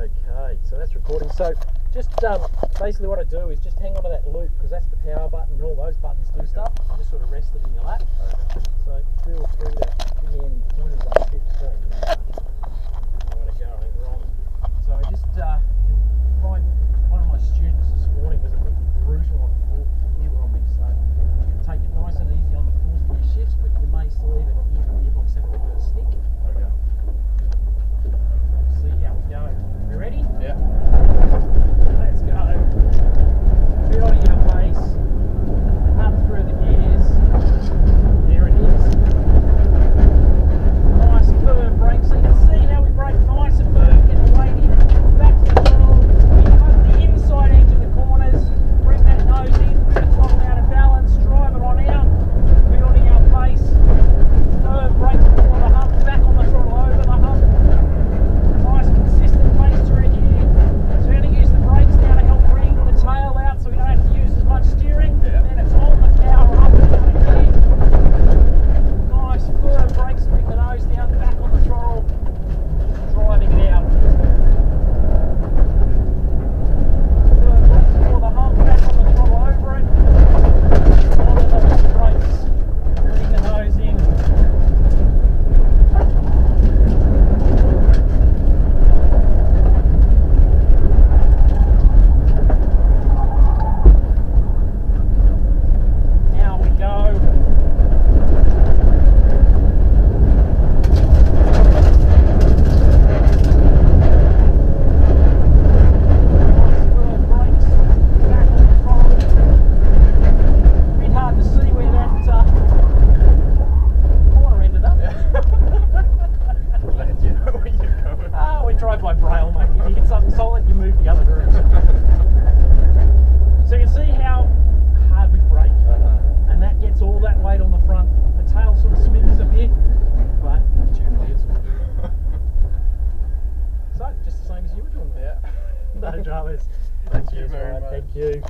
Okay, so that's recording. So just um, basically what I do is just hang onto that loop because that's the power button and all those buttons do okay. stuff. You just sort of rest it in your lap. drive by braille, mate. If you hit something solid, you move the other direction. so you can see how hard we brake. Uh -huh. And that gets all that weight on the front. The tail sort of swings a bit, but generally it's good. so, just the same as you were doing. Yeah. no dramas. Thank, Thank you very much. Thank you.